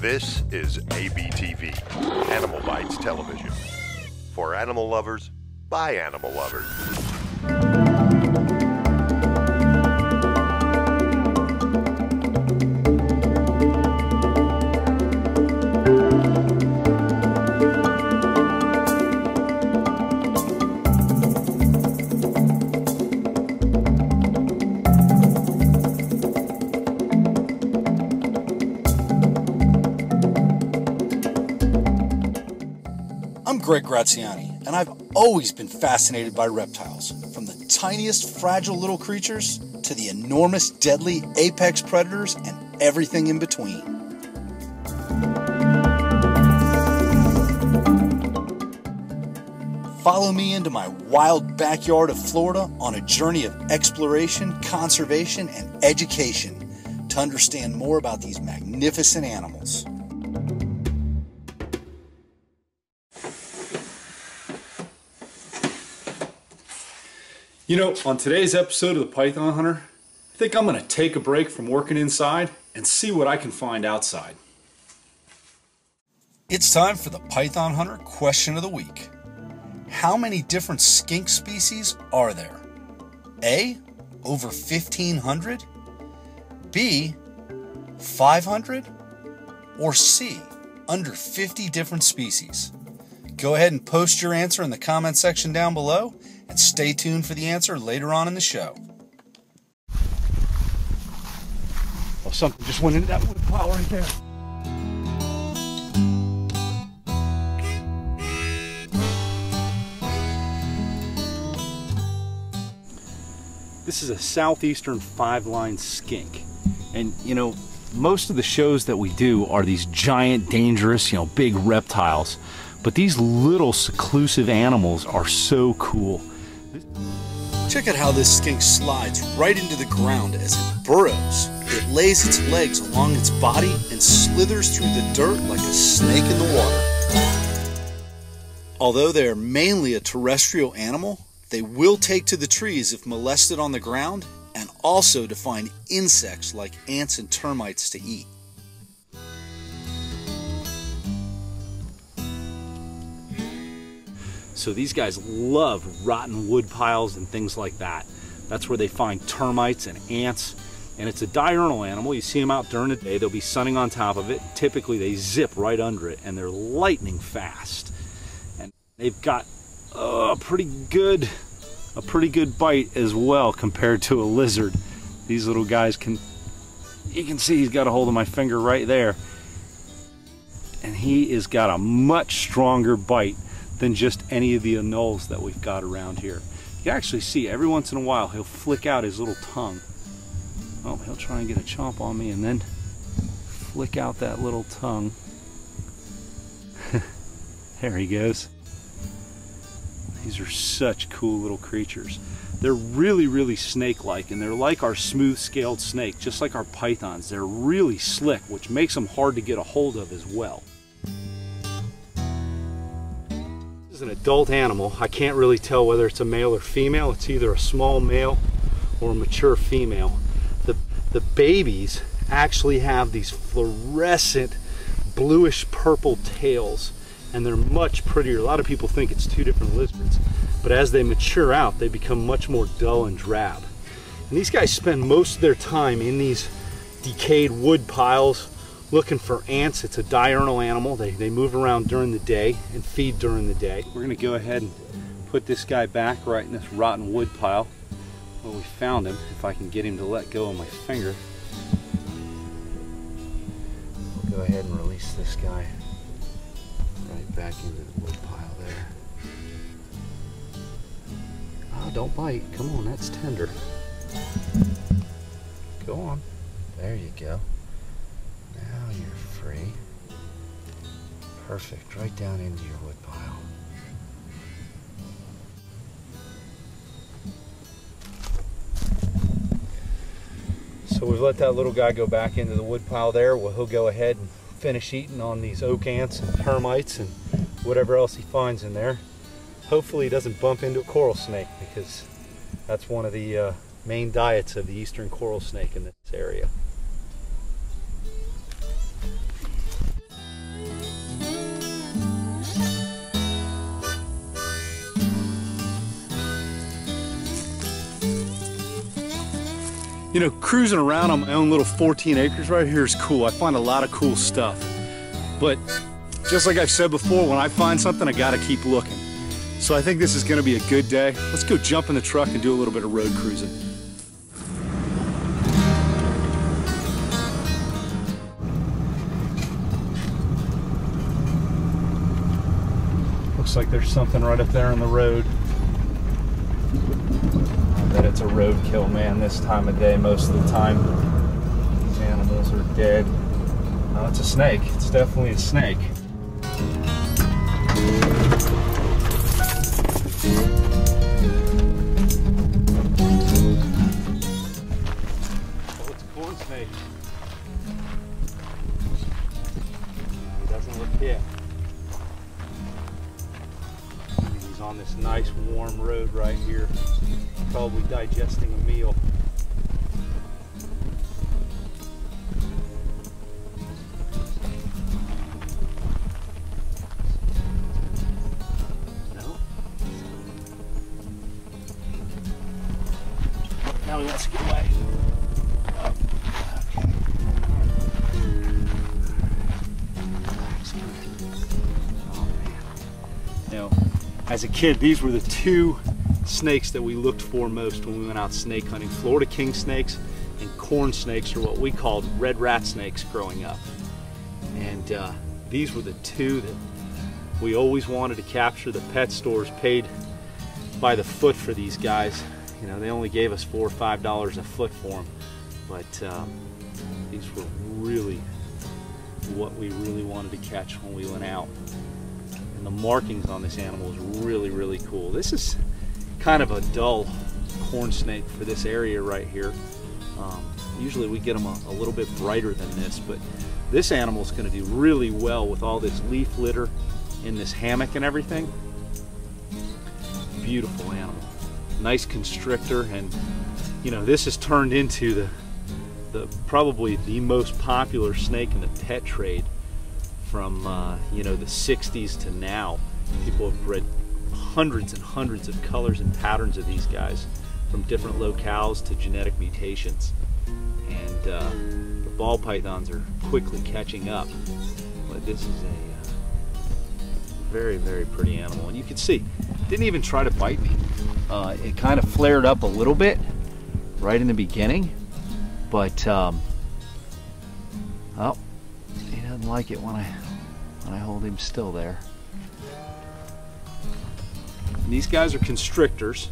This is ABTV, Animal Bytes Television. For animal lovers, by animal lovers. Greg Graziani, and I've always been fascinated by reptiles, from the tiniest fragile little creatures to the enormous deadly apex predators and everything in between. Follow me into my wild backyard of Florida on a journey of exploration, conservation, and education to understand more about these magnificent animals. You know, on today's episode of The Python Hunter, I think I'm going to take a break from working inside and see what I can find outside. It's time for the Python Hunter question of the week. How many different skink species are there? A. Over 1,500? B. 500? Or C. Under 50 different species? Go ahead and post your answer in the comment section down below and stay tuned for the answer later on in the show. Oh, something just went into that wood pile right there. This is a southeastern five-line skink. And, you know, most of the shows that we do are these giant, dangerous, you know, big reptiles. But these little seclusive animals are so cool. Check out how this skink slides right into the ground as it burrows. It lays its legs along its body and slithers through the dirt like a snake in the water. Although they are mainly a terrestrial animal, they will take to the trees if molested on the ground and also to find insects like ants and termites to eat. So these guys love rotten wood piles and things like that. That's where they find termites and ants. And it's a diurnal animal. You see them out during the day. They'll be sunning on top of it. Typically, they zip right under it, and they're lightning fast. And they've got oh, a pretty good, a pretty good bite as well compared to a lizard. These little guys can. You can see he's got a hold of my finger right there, and he has got a much stronger bite than just any of the anoles that we've got around here. You actually see every once in a while he'll flick out his little tongue. Oh, he'll try and get a chomp on me and then flick out that little tongue. there he goes. These are such cool little creatures. They're really, really snake-like, and they're like our smooth-scaled snake, just like our pythons. They're really slick, which makes them hard to get a hold of as well. Is an adult animal. I can't really tell whether it's a male or female. It's either a small male or a mature female. The, the babies actually have these fluorescent bluish purple tails and they're much prettier. A lot of people think it's two different lizards, but as they mature out, they become much more dull and drab. And these guys spend most of their time in these decayed wood piles looking for ants. It's a diurnal animal. They, they move around during the day and feed during the day. We're gonna go ahead and put this guy back right in this rotten wood pile where we found him, if I can get him to let go of my finger. We'll go ahead and release this guy right back into the wood pile there. Oh, don't bite. Come on, that's tender. Go on. There you go. Perfect. Right down into your wood pile. So we've let that little guy go back into the wood pile there. Well, he'll go ahead and finish eating on these oak ants and termites and whatever else he finds in there. Hopefully he doesn't bump into a coral snake because that's one of the uh, main diets of the eastern coral snake in this area. You know, cruising around on my own little 14 acres right here is cool. I find a lot of cool stuff. But just like I've said before, when I find something, I gotta keep looking. So I think this is gonna be a good day. Let's go jump in the truck and do a little bit of road cruising. Looks like there's something right up there on the road. It's a roadkill, man, this time of day most of the time. These animals are dead. No, it's a snake. It's definitely a snake. Digesting a meal. No. Now he wants to get away. Oh, you oh, as a kid, these were the two snakes that we looked for most when we went out snake hunting. Florida king snakes and corn snakes are what we called red rat snakes growing up. And uh, these were the two that we always wanted to capture. The pet stores paid by the foot for these guys. You know, they only gave us four or five dollars a foot for them, but um, these were really what we really wanted to catch when we went out. And the markings on this animal is really, really cool. This is kind of a dull corn snake for this area right here. Um, usually we get them a, a little bit brighter than this, but this animal is going to do really well with all this leaf litter in this hammock and everything. Beautiful animal. Nice constrictor and you know this has turned into the the probably the most popular snake in the pet trade from uh, you know the 60s to now. People have bred hundreds and hundreds of colors and patterns of these guys from different locales to genetic mutations. And uh, the ball pythons are quickly catching up. But this is a uh, very, very pretty animal. And you can see, didn't even try to bite me. Uh, it kind of flared up a little bit right in the beginning, but um, oh, he doesn't like it when I when I hold him still there. And these guys are constrictors.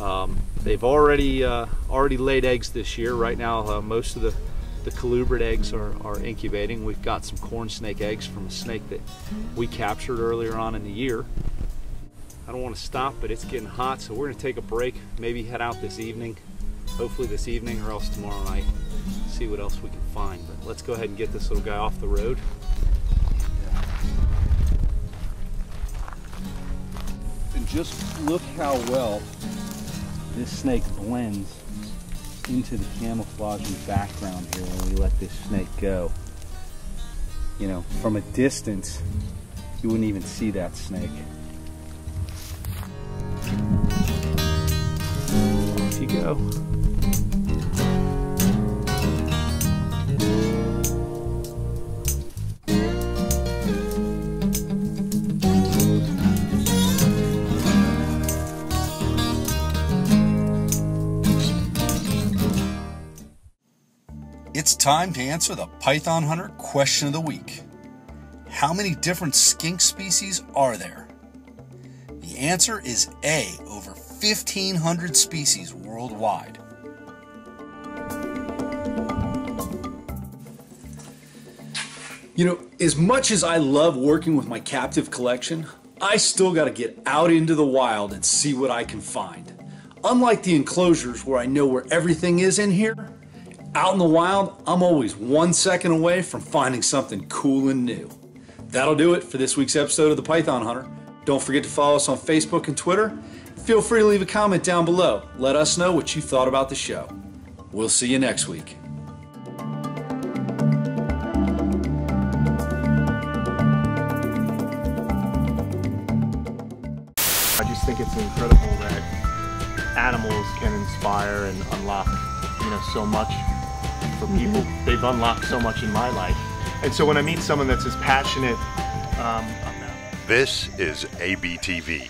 Um, they've already uh, already laid eggs this year. Right now, uh, most of the the colubrid eggs are, are incubating. We've got some corn snake eggs from a snake that we captured earlier on in the year. I don't want to stop, but it's getting hot, so we're going to take a break. Maybe head out this evening, hopefully this evening, or else tomorrow night. See what else we can find. But let's go ahead and get this little guy off the road. Just look how well this snake blends into the camouflaging background here when we let this snake go. You know, from a distance, you wouldn't even see that snake. Off you go. Time to answer the Python Hunter question of the week. How many different skink species are there? The answer is A, over 1,500 species worldwide. You know, as much as I love working with my captive collection, I still got to get out into the wild and see what I can find. Unlike the enclosures where I know where everything is in here, out in the wild, I'm always one second away from finding something cool and new. That'll do it for this week's episode of The Python Hunter. Don't forget to follow us on Facebook and Twitter. Feel free to leave a comment down below. Let us know what you thought about the show. We'll see you next week. I just think it's incredible that animals can inspire and unlock, you know so much for people. They've unlocked so much in my life. And so when I meet someone that's as passionate um, This is ABTV,